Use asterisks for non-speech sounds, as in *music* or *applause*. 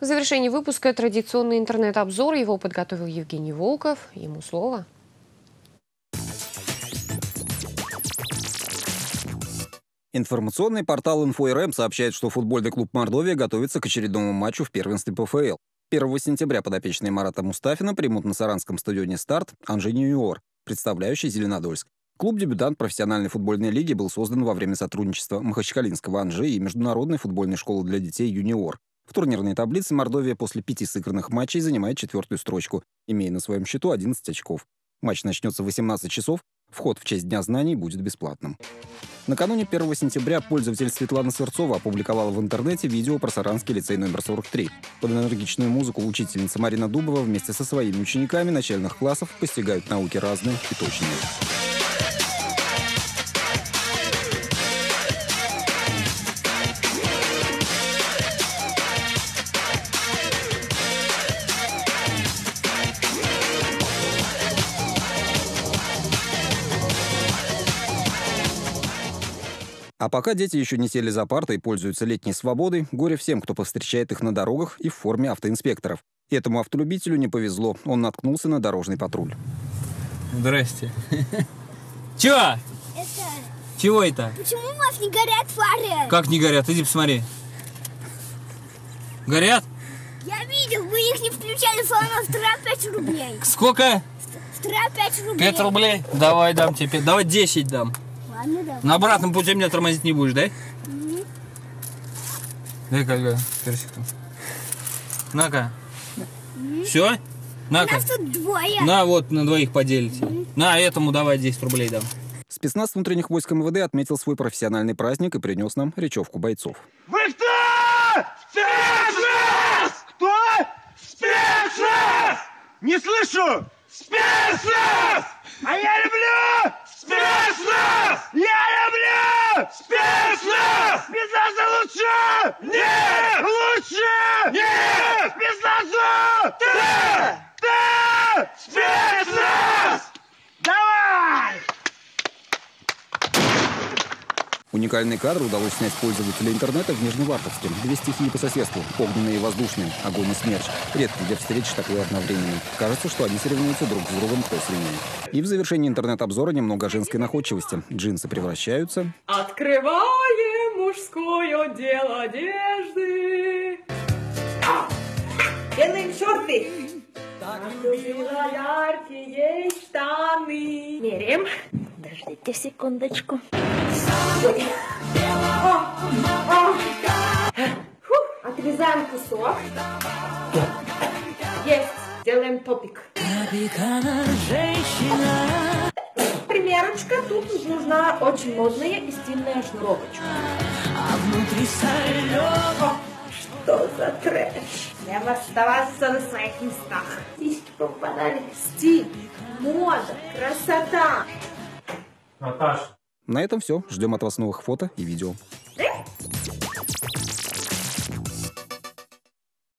В завершении выпуска традиционный интернет-обзор. Его подготовил Евгений Волков. Ему слово. Информационный портал InfoRM сообщает, что футбольный клуб «Мордовия» готовится к очередному матчу в первенстве ПФЛ. 1 сентября подопечные Марата Мустафина примут на Саранском стадионе «Старт» Анжи Юниор, представляющий Зеленодольск. Клуб-дебютант профессиональной футбольной лиги был создан во время сотрудничества Махачкалинского Анжи и Международной футбольной школы для детей «Юниор». В турнирной таблице Мордовия после пяти сыгранных матчей занимает четвертую строчку, имея на своем счету 11 очков. Матч начнется в 18 часов, вход в честь Дня знаний будет бесплатным. Накануне 1 сентября пользователь Светлана Сырцова опубликовала в интернете видео про Саранский лицей номер 43. Под энергичную музыку учительница Марина Дубова вместе со своими учениками начальных классов постигают науки разные и точные. А пока дети еще не сели за парты и пользуются летней свободой, горе всем, кто повстречает их на дорогах и в форме автоинспекторов. Этому автолюбителю не повезло, он наткнулся на дорожный патруль. Здрасте. *laughs* Чё? Это... Чего это? Почему у вас не горят фары? Как не горят? Иди посмотри. Горят? Я видел, вы их не включали, фонов штраф 5 рублей. Сколько? Штраф 5 рублей. 5 рублей? Давай дам тебе 5. Давай 10 дам. Ладно, да. На обратном пути меня тормозить не будешь, да? Дай как персиком. На-ка. Все? У На-ка. нас тут двое. На, вот, на двоих поделите. На, этому давай 10 рублей дам. Спецназ внутренних войск МВД отметил свой профессиональный праздник и принес нам речевку бойцов. Вы кто? Спецназ! Кто? Спецназ! Не слышу! Спецназ! А я люблю спецназ! Я люблю спецназ! Спецназа лучше! Нет! Лучше! Нет! Спецназу! Да! Да! Спецназ! Давай! Уникальный кадр удалось снять пользователя интернета в Нижневартовске. Две стихии по соседству – огненные и воздушные, огонь и смерч. Редко где встретишь такое одновременно. Кажется, что они соревнуются друг с другом, кто сильнее. И в завершении интернет-обзора немного о женской находчивости. Джинсы превращаются, Открываем мужское дело одежды. Делаем шорты. Наступила яркие штаны. Меряем. Подождите секундочку. Фу, Отрезаем кусок. Есть. Делаем топик. Примерочка. Тут нужна очень модная и стильная шнуровочка. О, Что за трэш? Треба оставаться на своих местах. Сиськи попадали. Стиль, мода, красота. На этом все. Ждем от вас новых фото и видео.